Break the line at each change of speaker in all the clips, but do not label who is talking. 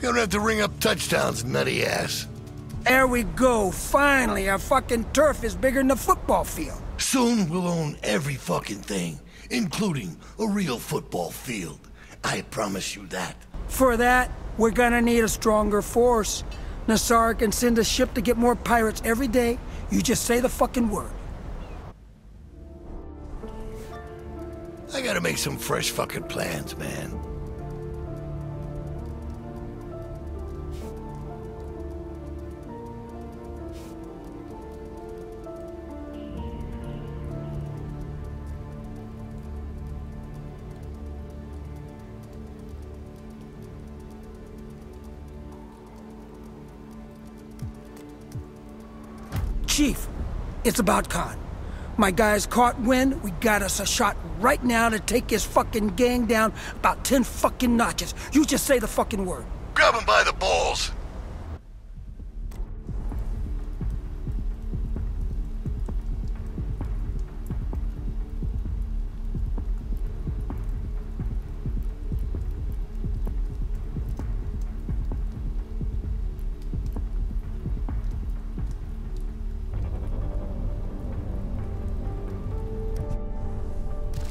We don't have to ring up touchdowns, nutty ass.
There we go. Finally, our fucking turf is bigger than the football field.
Soon we'll own every fucking thing, including a real football field. I promise you that.
For that, we're gonna need a stronger force. Nassar can send a ship to get more pirates every day. You just say the fucking word.
I gotta make some fresh fucking plans, man.
It's about Khan. My guys caught wind. We got us a shot right now to take his fucking gang down about ten fucking notches. You just say the fucking word.
Grab him by the balls.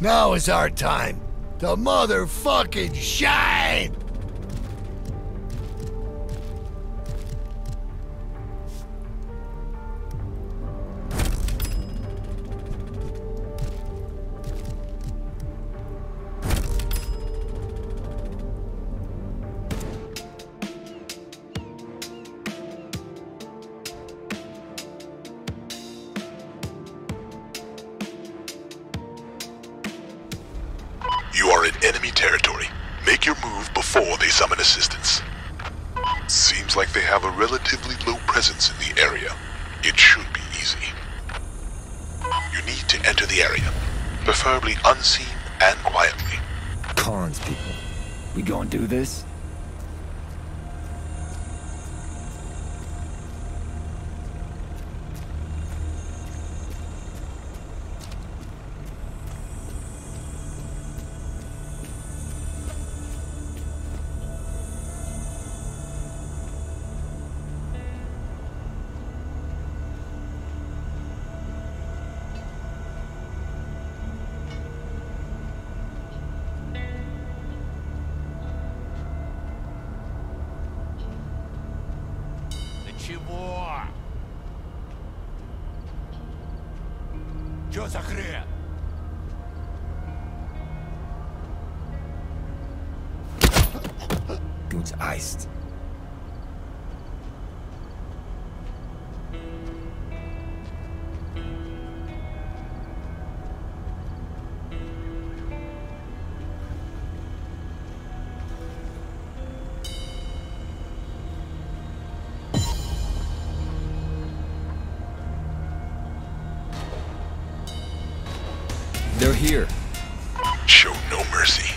Now is our time to motherfucking shine!
Make your move before they summon assistance. Seems like they have a relatively low presence in the area. It should be easy. You need to enter the area, preferably unseen and quietly.
Khan's people. We gonna do this? Dude's iced. They're here.
Show no mercy.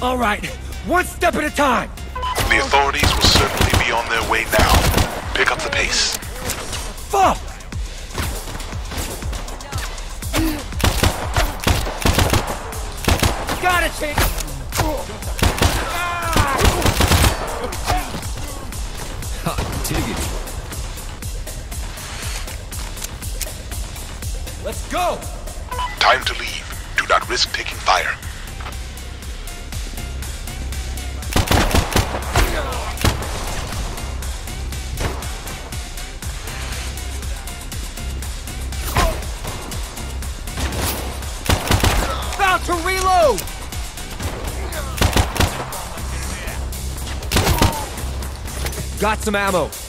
All right, one step at a time.
The authorities will certainly be on their way now. To
reload!
Got some ammo.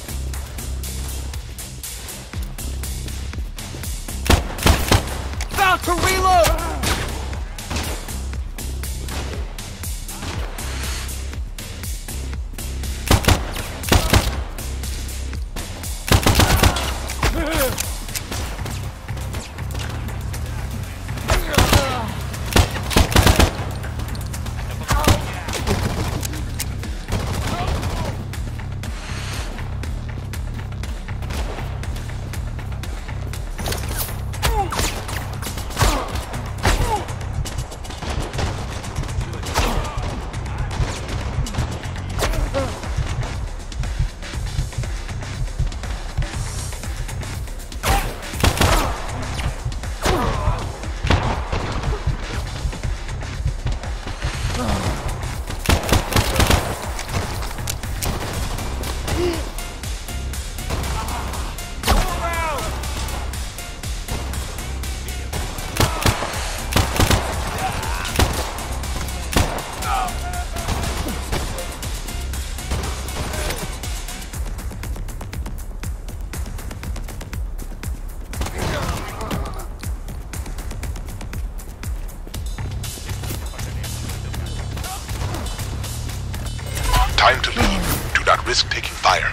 Fire.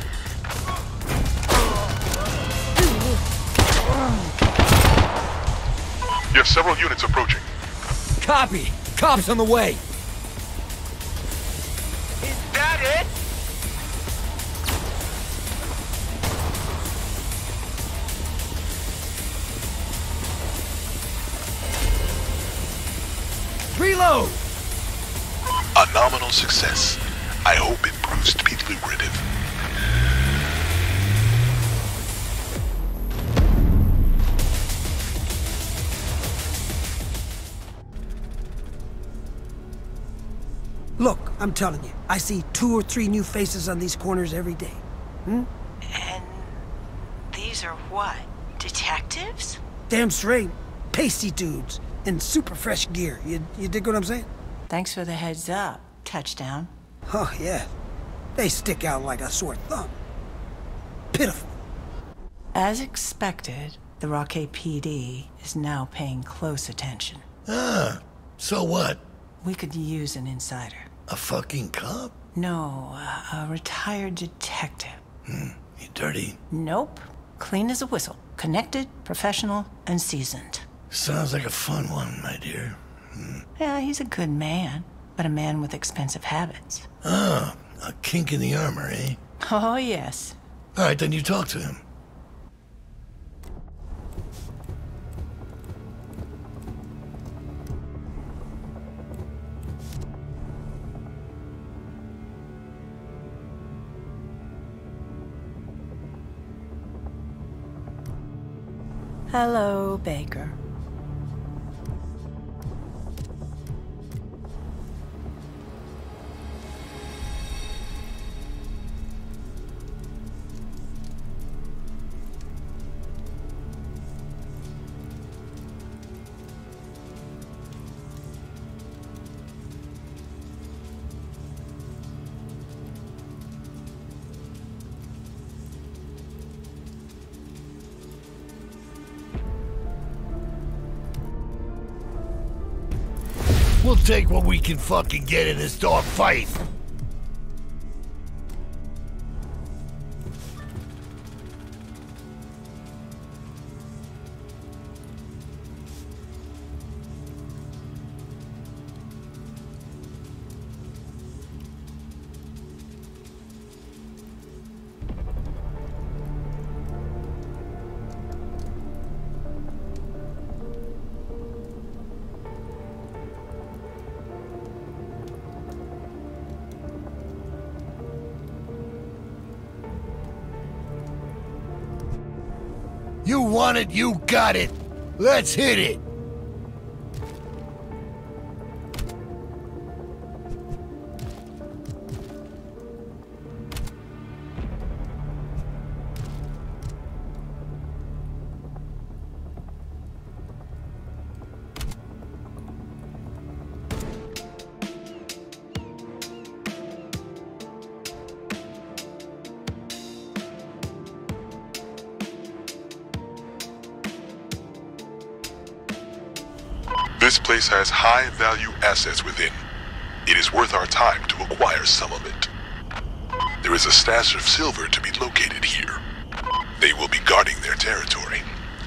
You have several units approaching.
Copy. Cops on the way.
Is that it?
Reload!
A nominal success. I hope it proves to be lucrative.
Look, I'm telling you, I see two or three new faces on these corners every day. Hmm?
And these are what? Detectives?
Damn straight, pasty dudes in super fresh gear. You, you dig what I'm saying?
Thanks for the heads up. Touchdown.
Oh, yeah. They stick out like a sore thumb. Pitiful.
As expected, the Rockay PD is now paying close attention.
Ah, so what?
We could use an insider.
A fucking cop?
No, a, a retired detective.
Hmm, you dirty.
Nope. Clean as a whistle. Connected, professional, and seasoned.
Sounds like a fun one, my dear. Hmm.
Yeah, he's a good man, but a man with expensive habits.
Ah, a kink in the armor, eh?
Oh, yes.
All right, then you talk to him.
Hello, Baker.
We'll take what we can fucking get in this dog fight. You want it, you got it. Let's hit it.
This place has high value assets within. It is worth our time to acquire some of it. There is a stash of silver to be located here. They will be guarding their territory,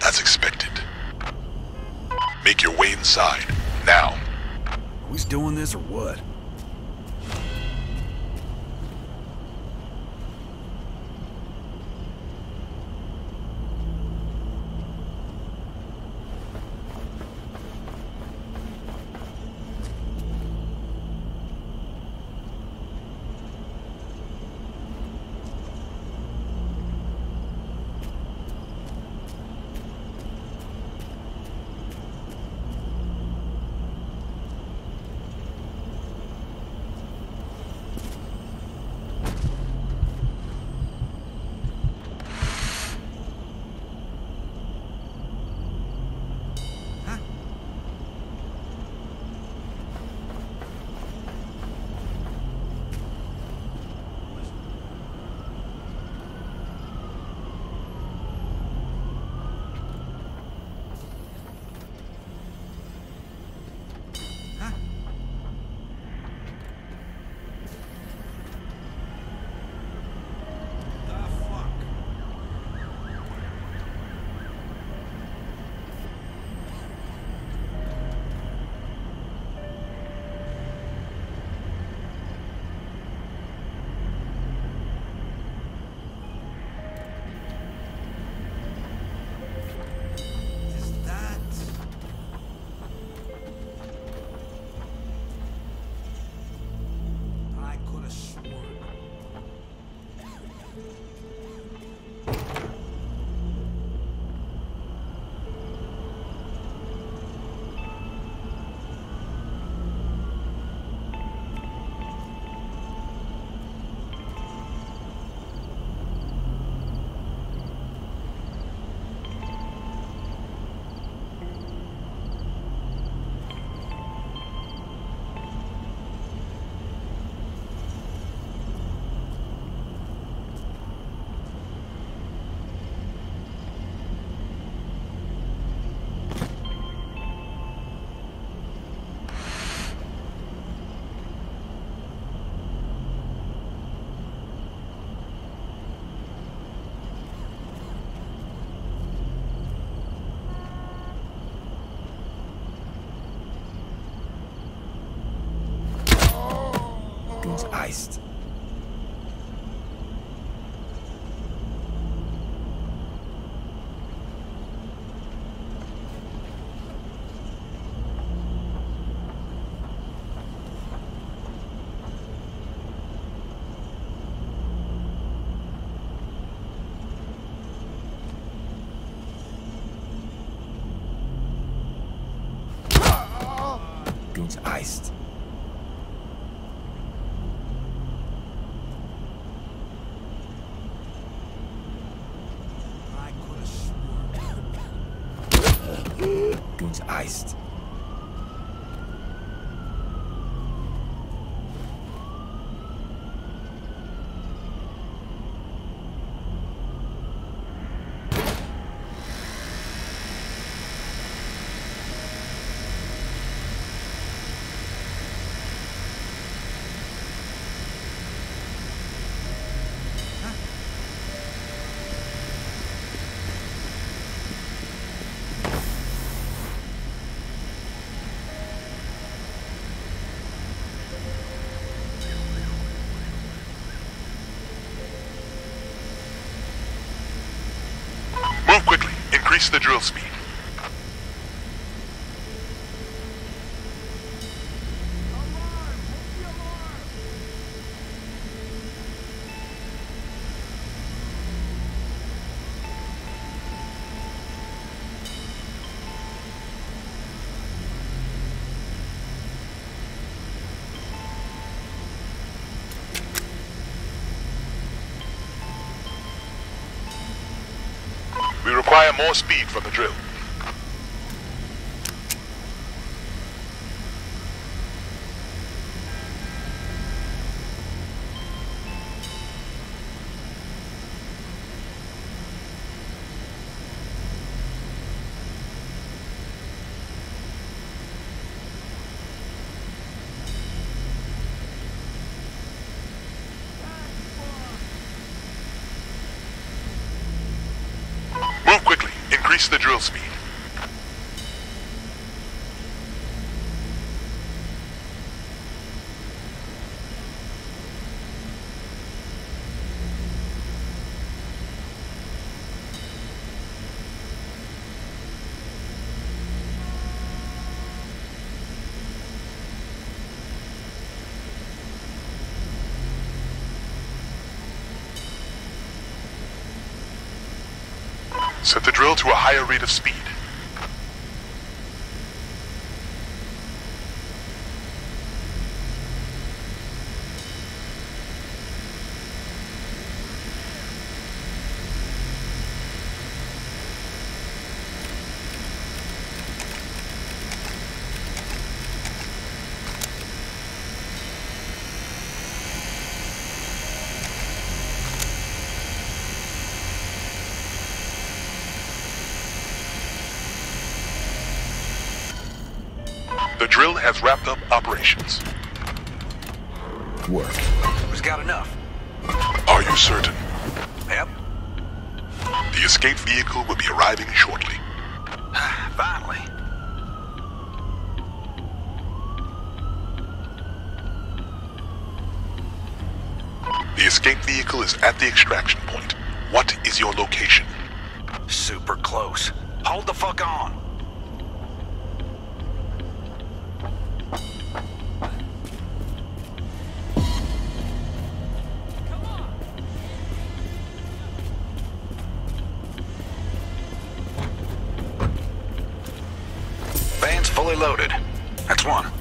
as expected. Make your way inside, now.
Who's doing this or what? Iced. Goons iced.
I could have sworn.
Goons iced.
Move quickly. The drill speed. We require more speed from the drill. Move quickly. Increase the drill speed. Set the drill to a higher rate of speed. The drill has wrapped up operations.
Work.
Who's got enough?
Are you certain?
Yep.
The escape vehicle will be arriving shortly.
Finally.
The escape vehicle is at the extraction point. What is your location?
Super close. Hold the fuck on. Loaded. That's one.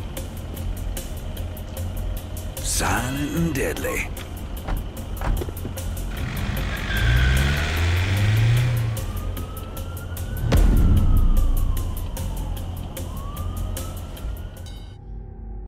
Silent and deadly.